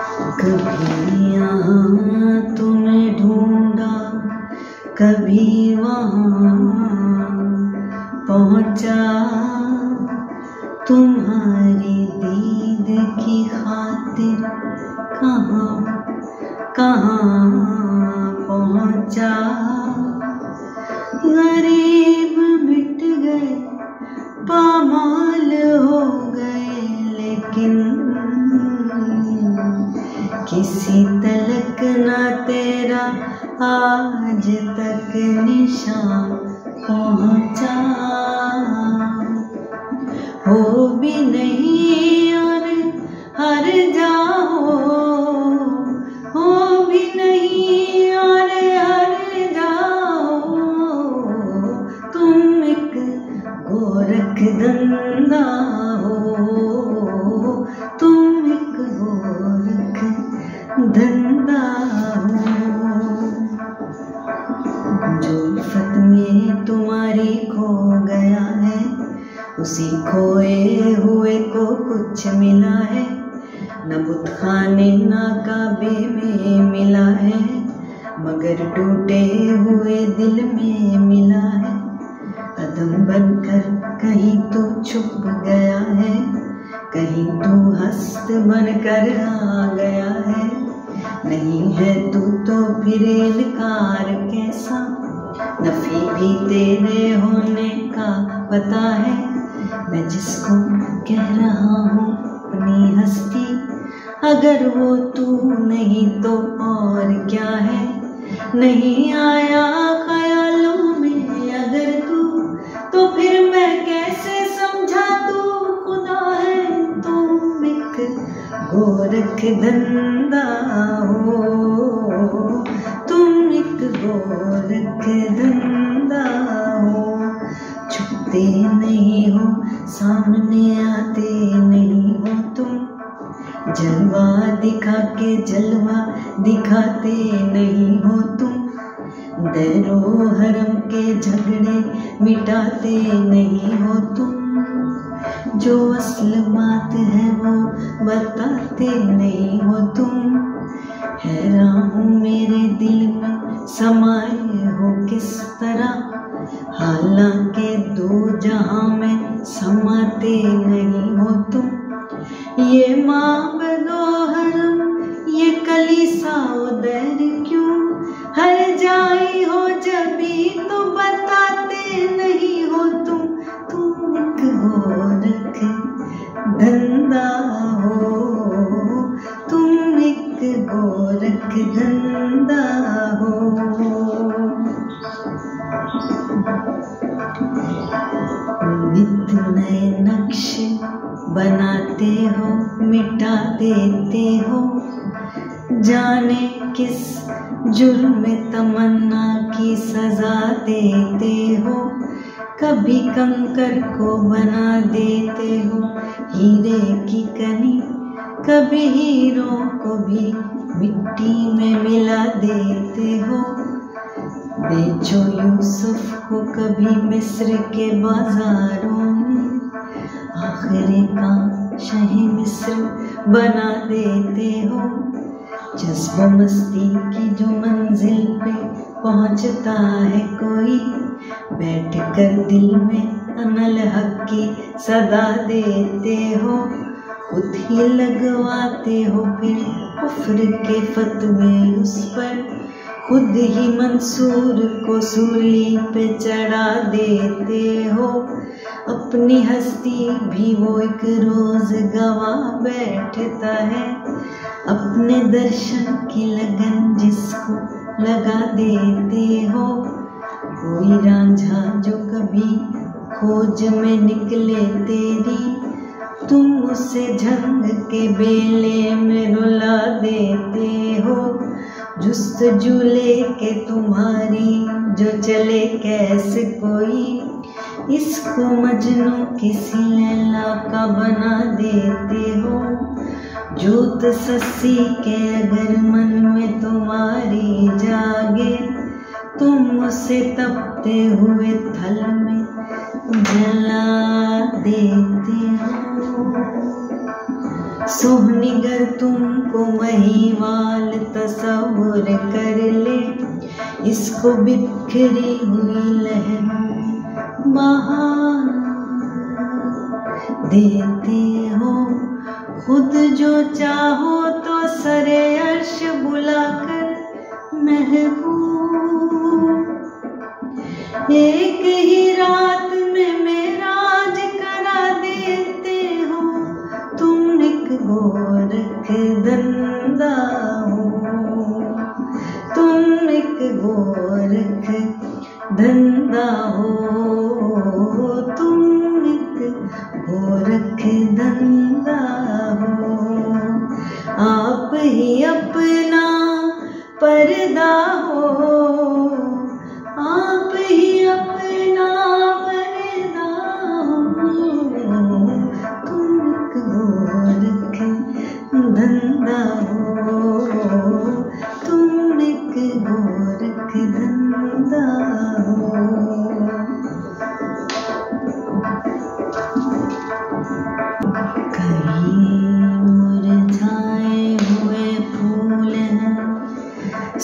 कभी यहाँ तुम्हें ढूंढा, कभी वहाँ पहुँचा। तुम्हारी दीद की खातिर कहाँ कहाँ पहुँचा? गरीब मिट गए पामाल किसी तलक ना तेरा आज तक निशान पहुँचा। हो भी नहीं और हर जाओ जो फत में तुम्हारी खो गया है, उसी खोए हुए को कुछ मिला है। न बुतखाने ना काबे में मिला है, मगर टूटे हुए दिल में मिला है। कदम बनकर कहीं तो छुप गया है, कहीं तू हस्त बनकर आ गया है। नहीं है तू तो फिर इनकार कैसा? नफी भी तेरे होने का पता है। मैं जिसको कह रहा हूँ अपनी हस्ती, अगर वो तू नहीं तो और क्या है? नहीं आया गोरख धंधा हो। तुम एक गोरख धंधा हो। छुपते नहीं हो, सामने आते नहीं हो तुम। जलवा दिखा के जलवा दिखाते नहीं हो तुम। दैरो हरम के झगड़े मिटाते नहीं हो तुम। जो असल बात है वो बताते नहीं हो तुम। हैरान मेरे दिल में समाये हो किस तरह? हालाँकि दो जहाँ में समाते नहीं हो तुम। ये माँ बदो हरम, ये कलीसा उदर क्यों? हर जाई हो जबी तो बताते नहीं हो तुम। धंधा हो, तुम एक गोरख धंधा हो। नए नक्श बनाते हो, मिटा देते हो। जाने किस जुर्म तमन्ना की सजा देते हो। कभी कंकर को बना देते हो। हीरे की कनी कभी हीरो को भी मिट्टी में मिला देते हो। बेचो यूसुफ को कभी मिस्र के बाजारों में। आखिरी का शही मिस्र बना देते हो। जज्ब मस्ती की जो मंजिल पे पहुँचता है कोई, बैठ कर दिल में अनल हक की सदा देते हो, खुद ही लगवाते हो फिर कुफ्र के फतवे उस पर, खुद ही मंसूर को सूली पे चढ़ा देते हो, अपनी हस्ती भी वो एक रोज गवा बैठता है। अपने दर्शन की लगन जिसको लगा देते हो। कोई रांझा जो कभी खोज में निकले तेरी, तुम उसे झंग के बेले में रुला देते हो। जुस्त जूले के तुम्हारी, जो चले कैसे कोई, इसको मजनू किसी लैला का बना देते हो। जोत सस्सी के अगर मन में तुम्हारी जागे। तुम उसे तपते हुए थल में जला देते हो। सोहनीगर तुमको महिवाल तस्वुर कर ले। इसको बिखरी हुई लहर बाहर देते हो। खुद जो चाहो तो सरे अर्श बुलाकर महबूब। एक ही रात में मेराज करा देते हो, तुम एक गोरख धंधा हो। तुम एक गोरख धंधा हो।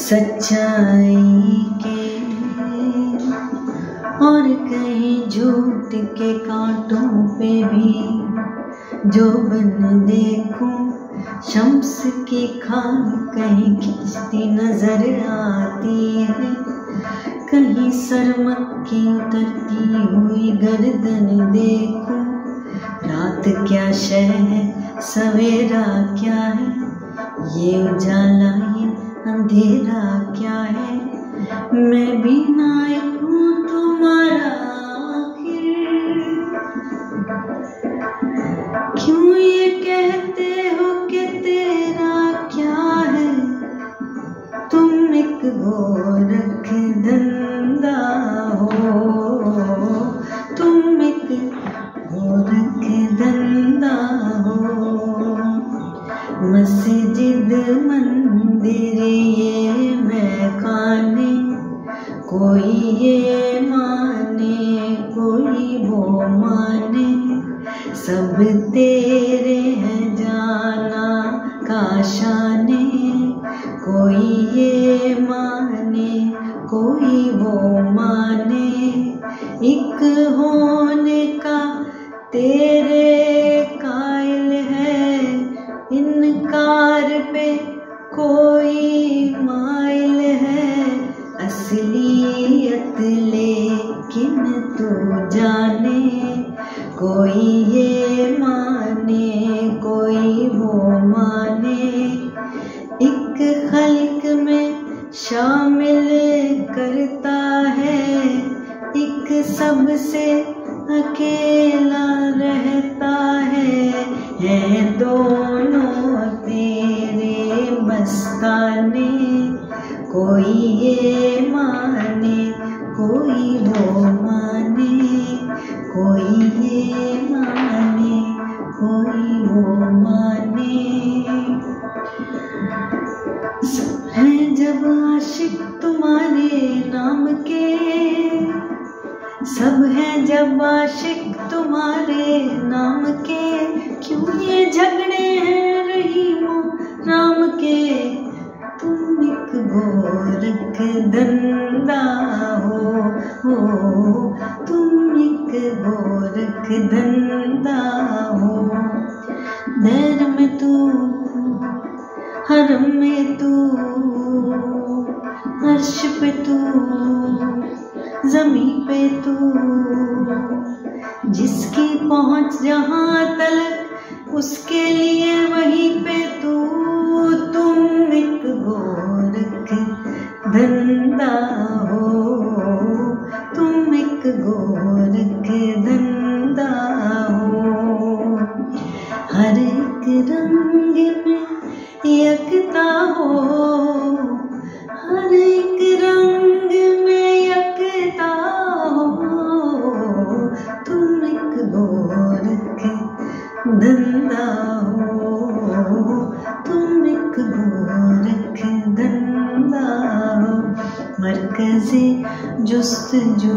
सच्चाई के और कहीं झूठ के कांटों पे भी जो बन देखूँ, शम्स की खान कहीं खींचती नज़र आती है, कहीं सरमत की उतरती हुई गर्दन देखूँ। रात क्या शह है, सवेरा क्या है, ये उजाला अंधेरा क्या है? मैं भी नायक हूँ तुम्हारा क्यों ये कहते हो कि तेरा क्या है? तुम एक गोरख धंधा ये मैं खाने कोई ये माने, कोई वो माने। सब तेरे हैं जाना काशाने, कोई ये माने, कोई वो माने। एक होने का तेरे एक खल्क में शामिल करता है। एक सबसे अकेला रहता है। है दोनों तेरे मस्ताने, कोई ये माने, कोई वो माने। गोरख धंधा हो हो, तुम एक गोरख धंधा हो। दैर में तू, हरम में तू अर्श पे तू, जमी पे तू। जिसकी पहुँच जहाँ तलक उसके लिए वहीं पे तू। तुम एक गोरख धंधा हो, तुम एक गोरख धंधा हो। हर एक रंग में यकता हो, हर एक रंग में यकता हो। तुम एक गोरख धंधा जुस्त जो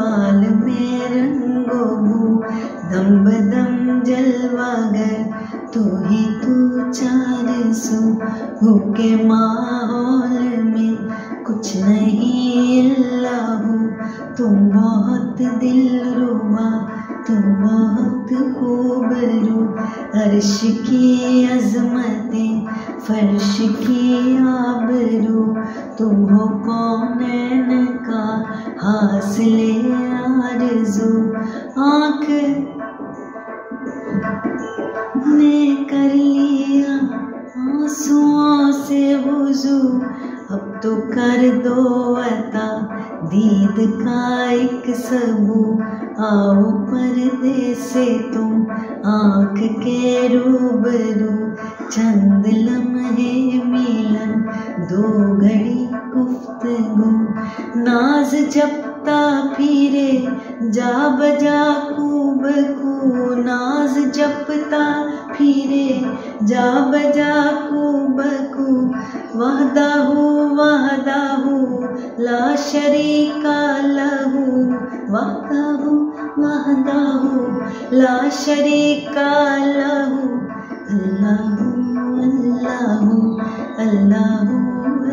आल में रंगो दम बदम जलवागर तू ही तू चार सो। हुके माहौल में कुछ नहीं अल्लाह। तुम बहुत दिल रुबा तुम बहुत खूबरू अर्श की अजमतें, फर्श की आबरू। तुम हो कौन का हासिले आरज़ू। आँख ने कर लिया आंसुओं से वुजू। अब तो कर दो दीद का एक सबू आओ पर्दे से तुम, आँख के रूबरू, चंद लम्हे मिलन, दो घड़ी गुफ्तगू। नाज जपता फिरे जा बजा खूब को। नाज जपता फिरे जा बजा खूब को। वहदाहू वहदाहू ला शरीका लहू। वहदाहू वहदाहू ला शरीका लहू। अल्लाहू अल्लाहू अल्लाहू।